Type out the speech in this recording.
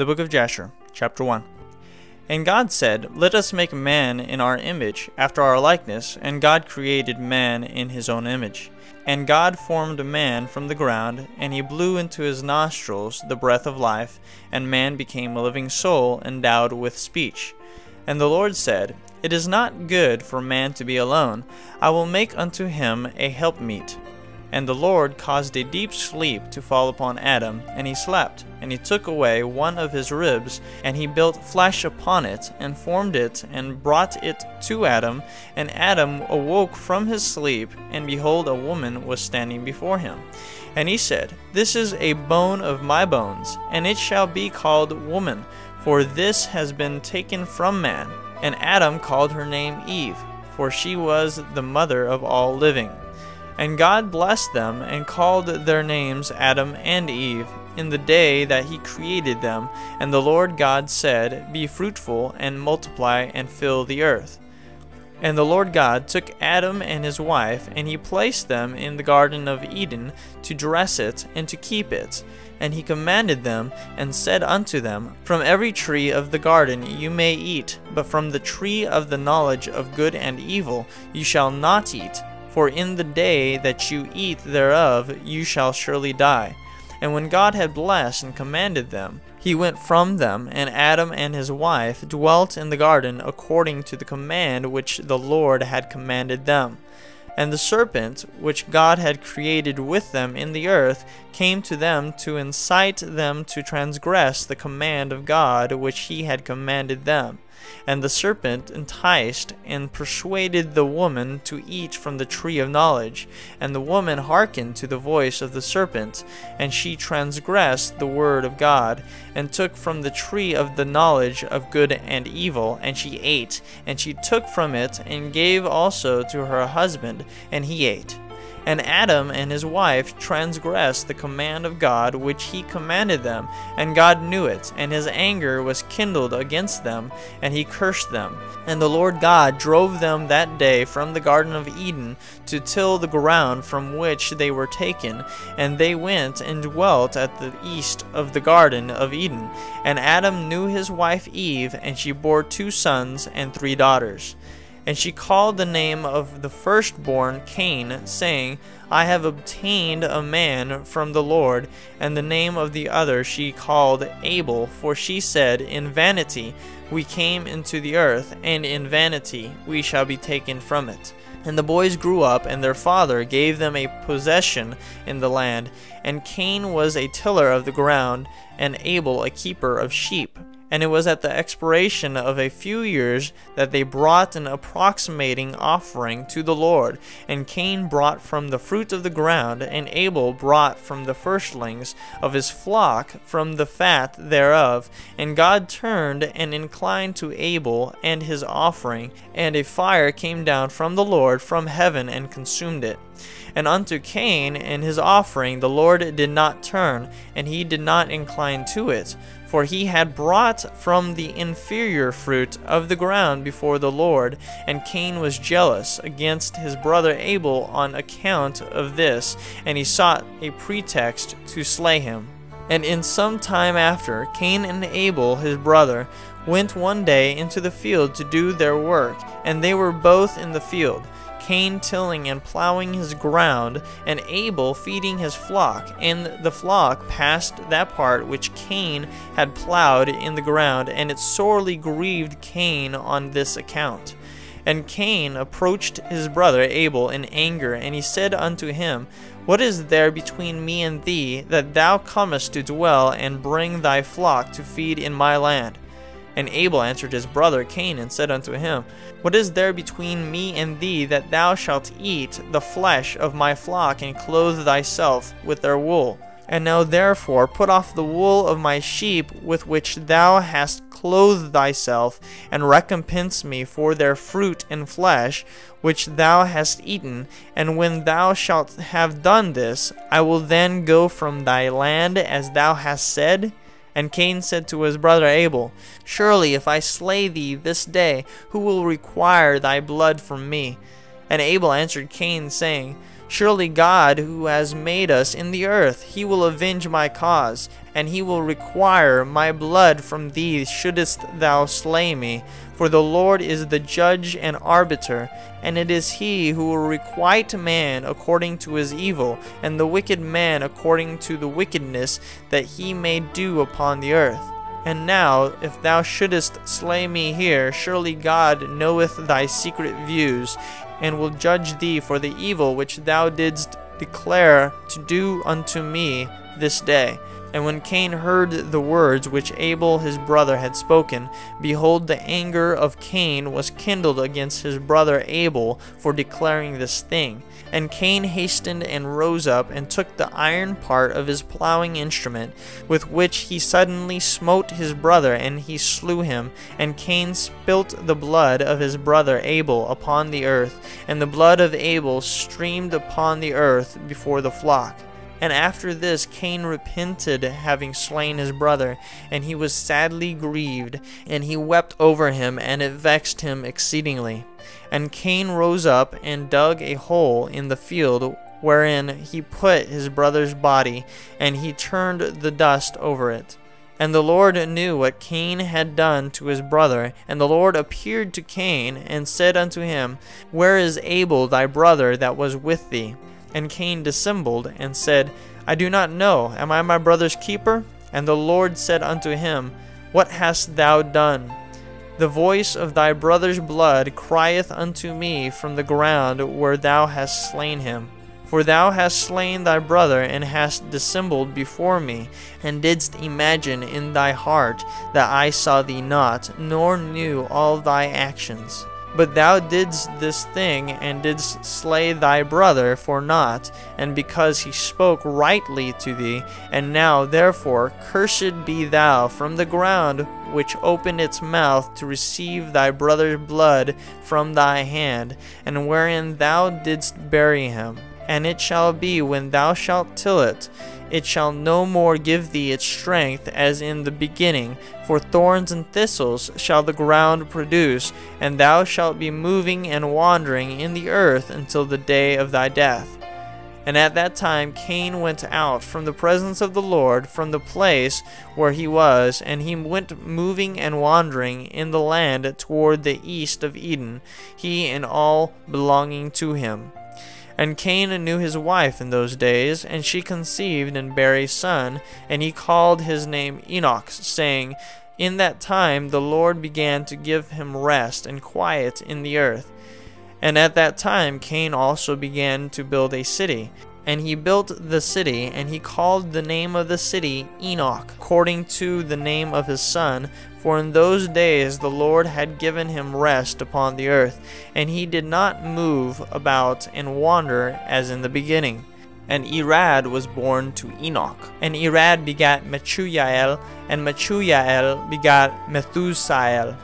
The book of Jasher, chapter 1. And God said, Let us make man in our image, after our likeness. And God created man in his own image. And God formed man from the ground, and he blew into his nostrils the breath of life, and man became a living soul endowed with speech. And the Lord said, It is not good for man to be alone. I will make unto him a helpmeet and the Lord caused a deep sleep to fall upon Adam, and he slept. And he took away one of his ribs, and he built flesh upon it, and formed it, and brought it to Adam. And Adam awoke from his sleep, and behold, a woman was standing before him. And he said, This is a bone of my bones, and it shall be called woman, for this has been taken from man. And Adam called her name Eve, for she was the mother of all living. And God blessed them and called their names Adam and Eve in the day that he created them. And the Lord God said, Be fruitful and multiply and fill the earth. And the Lord God took Adam and his wife, and he placed them in the Garden of Eden to dress it and to keep it. And he commanded them, and said unto them, From every tree of the garden you may eat, but from the tree of the knowledge of good and evil you shall not eat for in the day that you eat thereof, you shall surely die. And when God had blessed and commanded them, he went from them, and Adam and his wife dwelt in the garden according to the command which the Lord had commanded them. And the serpent, which God had created with them in the earth, came to them to incite them to transgress the command of God which he had commanded them. And the serpent enticed and persuaded the woman to eat from the tree of knowledge. And the woman hearkened to the voice of the serpent, and she transgressed the word of God, and took from the tree of the knowledge of good and evil, and she ate. And she took from it, and gave also to her husband, and he ate. And Adam and his wife transgressed the command of God which he commanded them, and God knew it, and his anger was kindled against them, and he cursed them. And the Lord God drove them that day from the Garden of Eden to till the ground from which they were taken, and they went and dwelt at the east of the Garden of Eden. And Adam knew his wife Eve, and she bore two sons and three daughters. And she called the name of the firstborn Cain, saying, I have obtained a man from the Lord. And the name of the other she called Abel, for she said, In vanity we came into the earth, and in vanity we shall be taken from it. And the boys grew up, and their father gave them a possession in the land. And Cain was a tiller of the ground, and Abel a keeper of sheep. And it was at the expiration of a few years that they brought an approximating offering to the Lord. And Cain brought from the fruit of the ground, and Abel brought from the firstlings of his flock from the fat thereof. And God turned and inclined to Abel and his offering, and a fire came down from the Lord from heaven and consumed it. And unto Cain and his offering the Lord did not turn, and he did not incline to it for he had brought from the inferior fruit of the ground before the Lord, and Cain was jealous against his brother Abel on account of this, and he sought a pretext to slay him. And in some time after, Cain and Abel his brother went one day into the field to do their work, and they were both in the field. Cain tilling and plowing his ground, and Abel feeding his flock. And the flock passed that part which Cain had plowed in the ground, and it sorely grieved Cain on this account. And Cain approached his brother Abel in anger, and he said unto him, What is there between me and thee, that thou comest to dwell and bring thy flock to feed in my land? And Abel answered his brother Cain and said unto him, What is there between me and thee that thou shalt eat the flesh of my flock and clothe thyself with their wool? And now therefore put off the wool of my sheep with which thou hast clothed thyself, and recompense me for their fruit and flesh which thou hast eaten. And when thou shalt have done this, I will then go from thy land as thou hast said. And Cain said to his brother Abel, Surely if I slay thee this day, who will require thy blood from me? And Abel answered Cain, saying, Surely God, who has made us in the earth, he will avenge my cause, and he will require my blood from thee, shouldest thou slay me. For the Lord is the judge and arbiter, and it is he who will requite man according to his evil, and the wicked man according to the wickedness that he may do upon the earth. And now, if thou shouldest slay me here, surely God knoweth thy secret views, and will judge thee for the evil which thou didst declare to do unto me this day. And when Cain heard the words which Abel his brother had spoken, behold, the anger of Cain was kindled against his brother Abel for declaring this thing. And Cain hastened and rose up and took the iron part of his plowing instrument, with which he suddenly smote his brother, and he slew him. And Cain spilt the blood of his brother Abel upon the earth, and the blood of Abel streamed upon the earth before the flock. And after this Cain repented having slain his brother, and he was sadly grieved, and he wept over him, and it vexed him exceedingly. And Cain rose up and dug a hole in the field wherein he put his brother's body, and he turned the dust over it. And the Lord knew what Cain had done to his brother. And the Lord appeared to Cain, and said unto him, Where is Abel thy brother that was with thee? And Cain dissembled, and said, I do not know. Am I my brother's keeper? And the Lord said unto him, What hast thou done? The voice of thy brother's blood crieth unto me from the ground where thou hast slain him. For thou hast slain thy brother, and hast dissembled before me, and didst imagine in thy heart that I saw thee not, nor knew all thy actions. But thou didst this thing, and didst slay thy brother for naught, and because he spoke rightly to thee. And now, therefore, cursed be thou from the ground which opened its mouth to receive thy brother's blood from thy hand, and wherein thou didst bury him. And it shall be when thou shalt till it, it shall no more give thee its strength as in the beginning, for thorns and thistles shall the ground produce, and thou shalt be moving and wandering in the earth until the day of thy death. And at that time Cain went out from the presence of the Lord, from the place where he was, and he went moving and wandering in the land toward the east of Eden, he and all belonging to him. And Cain knew his wife in those days, and she conceived and bare a son, and he called his name Enoch, saying, In that time the Lord began to give him rest and quiet in the earth. And at that time Cain also began to build a city. And he built the city, and he called the name of the city Enoch, according to the name of his son, for in those days the Lord had given him rest upon the earth, and he did not move about and wander as in the beginning. And Irad was born to Enoch. And Irad begat Mechuyael, and Mechuyael begat Methusael.